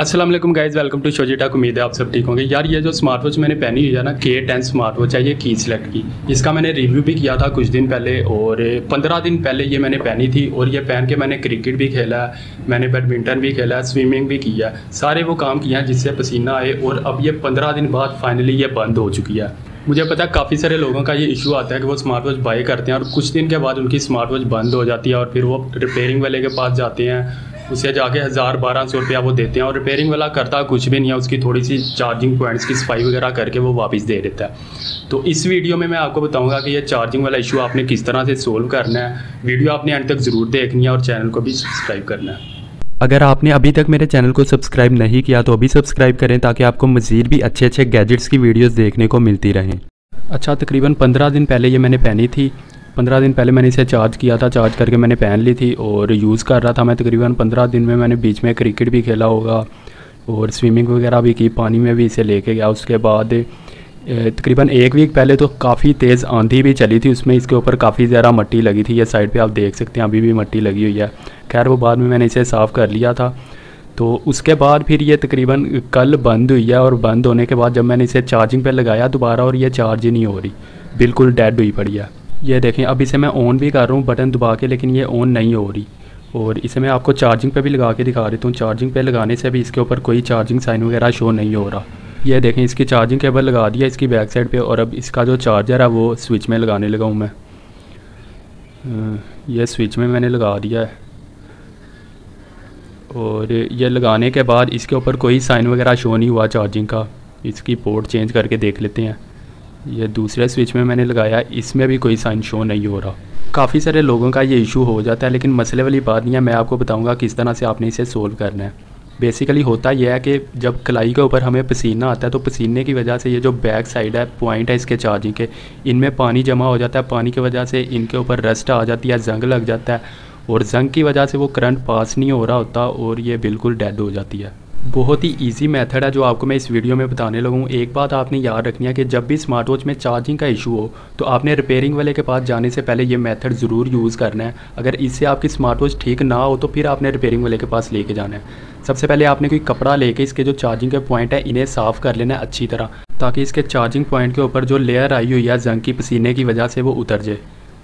Aslam guys welcome to शोजी उम्मीद है आप सब ठीक होंगे। यार, ये जो स्मार्ट वॉच मैंने पहनी हुई है ना के टेन स्मार्ट वॉच है, ये की सिलेक्ट की। इसका मैंने रिव्यू भी किया था कुछ दिन पहले और पंद्रह दिन पहले ये मैंने पहनी थी और ये पहन के मैंने क्रिकेट भी खेला है मैंने बैडमिंटन भी खेला है स्विमिंग भी किया। है सारे वो काम किए हैं जिससे पसीना आए और अब ये पंद्रह दिन बाद फाइनली ये बंद हो चुकी है। मुझे पता है काफ़ी सारे लोगों का ये इशू आता है कि वो स्मार्ट वॉच बाई करते हैं और कुछ दिन के बाद उनकी स्मार्ट वॉच बंद हो जाती है और फिर वो रिपेयरिंग वाले के पास जाते हैं। उसे जाके हज़ार बारह सौ रुपया वो देते हैं और रिपेयरिंग वाला करता कुछ भी नहीं है, उसकी थोड़ी सी चार्जिंग पॉइंट्स की सफ़ाई वगैरह करके वो वापस दे देता है। तो इस वीडियो में मैं आपको बताऊँगा कि ये चार्जिंग वाला इशू आपने किस तरह से सोल्व करना है। वीडियो आपने अंत तक ज़रूर देखनी है और चैनल को भी सब्सक्राइब करना है। अगर आपने अभी तक मेरे चैनल को सब्सक्राइब नहीं किया तो अभी सब्सक्राइब करें ताकि आपको मज़ीद भी अच्छे अच्छे गैजेट्स की वीडियोस देखने को मिलती रहें। अच्छा तकरीबन पंद्रह दिन पहले ये मैंने पहनी थी। पंद्रह दिन पहले मैंने इसे चार्ज किया था। चार्ज करके मैंने पहन ली थी और यूज़ कर रहा था मैं तकरीबन पंद्रह दिन में। मैंने बीच में क्रिकेट भी खेला होगा और स्विमिंग वगैरह भी की, पानी में भी इसे लेके गया। उसके बाद तकरीबन एक वीक पहले तो काफ़ी तेज़ आंधी भी चली थी। उसमें इसके ऊपर काफ़ी ज़्यादा मट्टी लगी थी। ये साइड पे आप देख सकते हैं, अभी भी मट्टी लगी हुई है। खैर, वो बाद में मैंने इसे साफ़ कर लिया था। तो उसके बाद फिर ये तकरीबन कल बंद हुई है और बंद होने के बाद जब मैंने इसे चार्जिंग पे लगाया दोबारा और ये चार्ज ही नहीं हो रही। बिल्कुल डेड हुई पड़ी है। ये देखें, अब इसे मैं ऑन भी कर रहा हूँ बटन दबा के, लेकिन ये ऑन नहीं हो रही। और इसे मैं आपको चार्जिंग पे भी लगा के दिखा देता हूँ। चार्जिंग पे लगाने से भी इसके ऊपर कोई चार्जिंग साइन वगैरह शो नहीं हो रहा। ये देखें, इसकी चार्जिंग केबल लगा दिया इसकी बैक साइड पे, और अब इसका जो चार्जर है वो स्विच में लगाने लगा हूँ मैं। ये स्विच में मैंने लगा दिया है। और ये लगाने के बाद इसके ऊपर कोई साइन वगैरह शो नहीं हुआ चार्जिंग का। इसकी पोर्ट चेंज करके देख लेते हैं। ये दूसरे स्विच में मैंने लगाया, इसमें भी कोई साइन शो नहीं हो रहा। काफ़ी सारे लोगों का ये इशू हो जाता है, लेकिन मसले वाली बात नहीं है, मैं आपको बताऊँगा किस तरह से आपने इसे सोल्व करना है। बेसिकली होता यह है कि जब कलाई के ऊपर हमें पसीना आता है तो पसीने की वजह से ये जो बैक साइड है पॉइंट है इसके चार्जिंग के, इनमें पानी जमा हो जाता है। पानी की वजह से इनके ऊपर रस्ट आ जाती है जंग लग जाता है, और जंग की वजह से वो करंट पास नहीं हो रहा होता, और ये बिल्कुल डेड हो जाती है। बहुत ही इजी मेथड है जो आपको मैं इस वीडियो में बताने लगूँ। एक बात आपने याद रखनी है कि जब भी स्मार्ट वॉच में चार्जिंग का इशू हो तो आपने रिपेयरिंग वाले के पास जाने से पहले ये मेथड ज़रूर यूज़ करना है। अगर इससे आपकी स्मार्ट वॉच ठीक ना हो तो फिर आपने रिपेयरिंग वाले के पास लेके जाना है। सबसे पहले आपने कोई कपड़ा लेके इसके जो चार्जिंग के पॉइंट है, इन्हें साफ़ कर लेना है अच्छी तरह, ताकि इसके चार्जिंग पॉइंट के ऊपर जो लेयर आई हुई है जंग की पसीने की वजह से वो उतर जाए।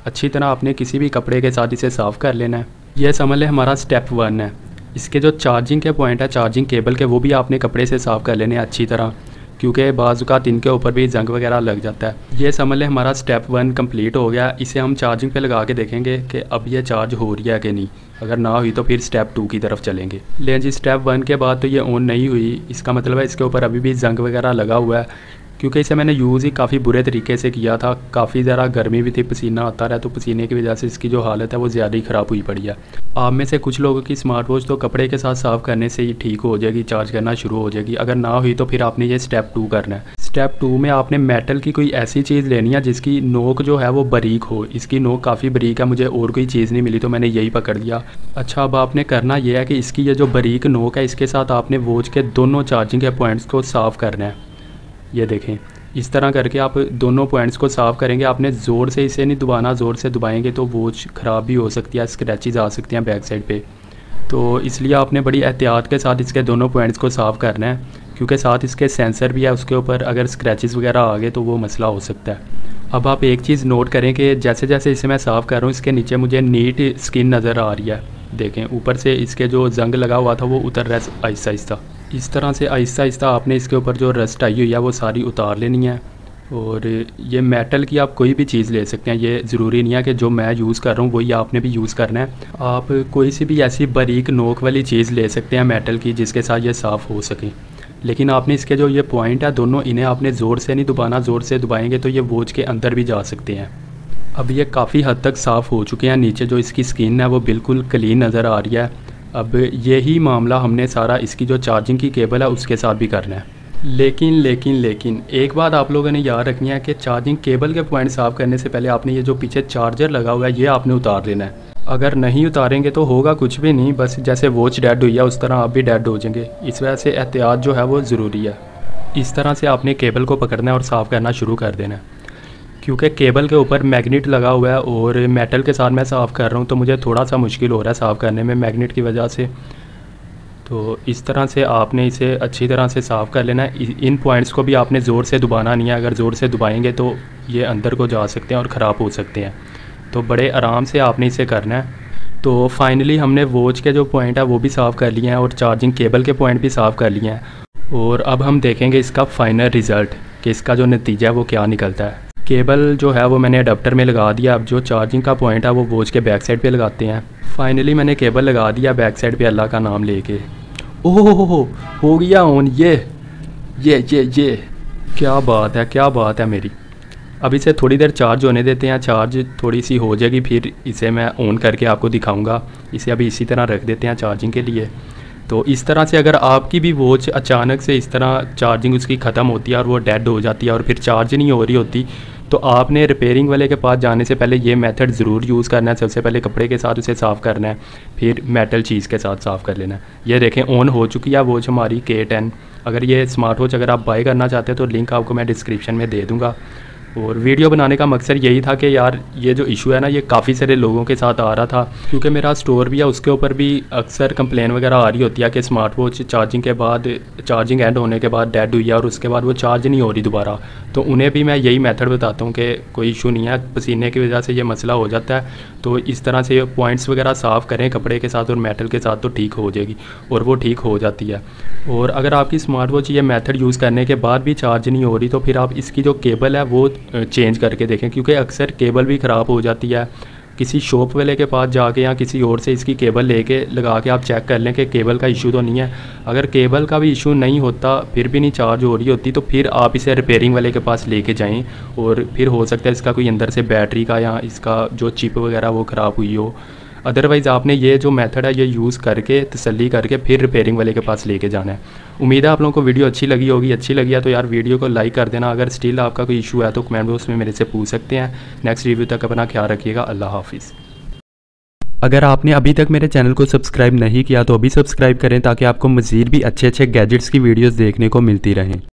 अच्छी तरह आपने किसी भी कपड़े के साथ इसे साफ़ कर लेना है। यह समझ लें हमारा स्टेप वन है। इसके जो चार्जिंग के पॉइंट है चार्जिंग केबल के, वो भी आपने कपड़े से साफ़ कर लेने अच्छी तरह, क्योंकि बाज़ात इनके ऊपर भी जंग वगैरह लग जाता है। ये समझ लें हमारा स्टेप वन कंप्लीट हो गया, इसे हम चार्जिंग पे लगा के देखेंगे कि अब ये चार्ज हो रही है कि नहीं। अगर ना हुई तो फिर स्टेप टू की तरफ़ चलेंगे। लेकिन जी स्टेप वन के बाद तो ये ऑन नहीं हुई, इसका मतलब है इसके ऊपर अभी भी जंग वगैरह लगा हुआ है। क्योंकि इसे मैंने यूज़ ही काफ़ी बुरे तरीके से किया था। काफ़ी ज़्यादा गर्मी भी थी, पसीना आता रहा तो पसीने की वजह से इसकी जो हालत है वो ज़्यादा ही ख़राब हुई पड़ी है। आप में से कुछ लोगों की स्मार्ट वॉच तो कपड़े के साथ साफ़ करने से ही ठीक हो जाएगी चार्ज करना शुरू हो जाएगी। अगर ना हुई तो फिर आपने ये स्टेप टू करना है। स्टेप टू में आपने मेटल की कोई ऐसी चीज़ लेनी है जिसकी नोक जो है वो बरीक हो। इसकी नोक काफ़ी बरीक है, मुझे और कोई चीज़ नहीं मिली तो मैंने यही पकड़ लिया। अच्छा अब आपने करना यह है कि इसकी ये जो बरीक नोक है, इसके साथ आपने वॉच के दोनों चार्जिंग के पॉइंट्स को साफ़ करना है। ये देखें, इस तरह करके आप दोनों पॉइंट्स को साफ़ करेंगे, आपने ज़ोर से इसे नहीं दबाना, ज़ोर से दबाएँगे तो वॉच ख़राब भी हो सकती है स्क्रैचेज आ सकती हैं बैक साइड पे। तो इसलिए आपने बड़ी एहतियात के साथ इसके दोनों पॉइंट्स को साफ़ करना है, क्योंकि साथ इसके सेंसर भी है, उसके ऊपर अगर स्क्रैचेस वगैरह आ गए तो वो मसला हो सकता है। अब आप एक चीज़ नोट करें कि जैसे जैसे इसे मैं साफ़ कर रहा हूँ, इसके नीचे मुझे नीट स्किन नज़र आ रही है। देखें, ऊपर से इसके जो जंग लगा हुआ था, वो उतर रहा है आहिस्ता आहिस्ता इस तरह से आहिस्ता आहिस्ता आपने इसके ऊपर जो रस्ट आई हुई है, वो सारी उतार लेनी है। और ये मेटल की आप कोई भी चीज़ ले सकते हैं, ये ज़रूरी नहीं है कि जो मैं यूज़ कर रहा हूँ, वही आपने भी यूज़ करना है। आप कोई सी भी ऐसी बारीक नोक वाली चीज़ ले सकते हैं मेटल की, जिसके साथ ये साफ़ हो सके। लेकिन आपने इसके जो ये पॉइंट है, दोनों इन्हें आपने ज़ोर से नहीं दुबाना, ज़ोर से दबाएँगे तो ये वोच के अंदर भी जा सकते हैं। अब ये काफ़ी हद तक साफ़ हो चुके हैं, नीचे जो इसकी स्किन है, वो बिल्कुल क्लीन नज़र आ रही है। अब यही मामला हमने सारा, इसकी जो चार्जिंग की केबल है, उसके साथ भी करना है। लेकिन लेकिन लेकिन, एक बात आप लोगों ने याद रखनी है कि चार्जिंग केबल के पॉइंट साफ़ करने से पहले आपने ये जो पीछे चार्जर लगा हुआ है, ये आपने उतार लेना है। अगर नहीं उतारेंगे तो होगा कुछ भी नहीं, बस जैसे वॉच डेड हुई है, उस तरह आप भी डेड हो जाएँगे। इस वजह से एहतियात जो है, वो ज़रूरी है। इस तरह से आपने केबल को पकड़ना है और साफ़ करना शुरू कर देना है। क्योंकि केबल के ऊपर मैग्नेट लगा हुआ है और मेटल के साथ मैं साफ़ कर रहा हूँ तो मुझे थोड़ा सा मुश्किल हो रहा है साफ़ करने में मैग्नेट की वजह से। तो इस तरह से आपने इसे अच्छी तरह से साफ़ कर लेना है। इन पॉइंट्स को भी आपने ज़ोर से दुबाना नहीं है। अगर ज़ोर से दबाएँगे तो ये अंदर को जा सकते हैं और ख़राब हो सकते हैं। तो बड़े आराम से आपने इसे करना है। तो फाइनली हमने वॉच के जो पॉइंट है, वो भी साफ़ कर लिए हैं और चार्जिंग केबल के पॉइंट भी साफ़ कर लिए हैं। और अब हम देखेंगे इसका फ़ाइनल रिज़ल्ट, कि इसका जो नतीजा है, वो क्या निकलता है। केबल जो है वो मैंने अडाप्टर में लगा दिया। अब जो चार्जिंग का पॉइंट है वो वॉच के बैक साइड पे लगाते हैं। फाइनली मैंने केबल लगा दिया बैक साइड पे अल्लाह का नाम लेके। ओह हो हो हो गया ऑन ये। ये ये ये। क्या बात है, क्या बात है मेरी। अब इसे थोड़ी देर चार्ज होने देते हैं। चार्ज थोड़ी सी हो जाएगी, फिर इसे मैं ऑन करके आपको दिखाऊँगा। इसे अभी इसी तरह रख देते हैं चार्जिंग के लिए। तो इस तरह से अगर आपकी भी वॉच अचानक से इस तरह चार्जिंग उसकी ख़त्म होती है और वो डेड हो जाती है और फिर चार्ज नहीं हो रही होती तो आपने रिपेयरिंग वाले के पास जाने से पहले ये मेथड ज़रूर यूज़ करना है। सबसे पहले कपड़े के साथ उसे साफ़ करना है, फिर मेटल चीज़ के साथ साफ़ कर लेना है। ये देखें ऑन हो चुकी है वॉच हमारी के टेन अगर ये स्मार्ट वॉच अगर आप बाई करना चाहते हैं तो लिंक आपको मैं डिस्क्रिप्शन में दे दूँगा। और वीडियो बनाने का मकसद यही था कि यार, ये जो इशू है ना, ये काफ़ी सारे लोगों के साथ आ रहा था। क्योंकि मेरा स्टोर भी है, उसके ऊपर भी अक्सर कंप्लेन वगैरह आ रही होती है कि स्मार्ट वॉच चार्जिंग के बाद चार्जिंग एंड होने के बाद डेड हुई है और उसके बाद वो चार्ज नहीं हो रही दोबारा। तो उन्हें भी मैं यही मेथड बताता हूँ कि कोई इशू नहीं है, पसीने की वजह से ये मसला हो जाता है। तो इस तरह से पॉइंट्स वगैरह साफ़ करें कपड़े के साथ और मेटल के साथ तो ठीक हो जाएगी और वो ठीक हो जाती है। और अगर आपकी स्मार्ट वॉच ये मेथड यूज़ करने के बाद भी चार्ज नहीं हो रही तो फिर आप इसकी जो केबल है, वो चेंज करके देखें, क्योंकि अक्सर केबल भी ख़राब हो जाती है। किसी शॉप वाले के पास जाके या किसी और से इसकी केबल लेके लगा के आप चेक कर लें कि केबल का इशू तो नहीं है। अगर केबल का भी इशू नहीं होता, फिर भी नहीं चार्ज हो रही होती तो फिर आप इसे रिपेयरिंग वाले के पास लेके जाएँ और फिर हो सकता है इसका कोई अंदर से बैटरी का या इसका जो चिप वगैरह वो ख़राब हुई हो। अदरवाइज़ आपने ये जो मेथड है, ये यूज़ करके तसली करके फिर रिपेयरिंग वाले के पास लेके जाना है। उम्मीद है आप लोगों को वीडियो अच्छी लगी होगी। अच्छी लगी है तो यार वीडियो को लाइक कर देना। अगर स्टिल आपका कोई इशू है तो कमेंट बॉक्स में मेरे से पूछ सकते हैं। नेक्स्ट रिव्यू तक अपना ख्याल रखिएगा। अल्लाह हाफिज़। अगर आपने अभी तक मेरे चैनल को सब्सक्राइब नहीं किया तो अभी सब्सक्राइब करें ताकि आपको मज़ीद भी अच्छे अच्छे गैजेट्स की वीडियोस देखने को मिलती रहें।